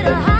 little high.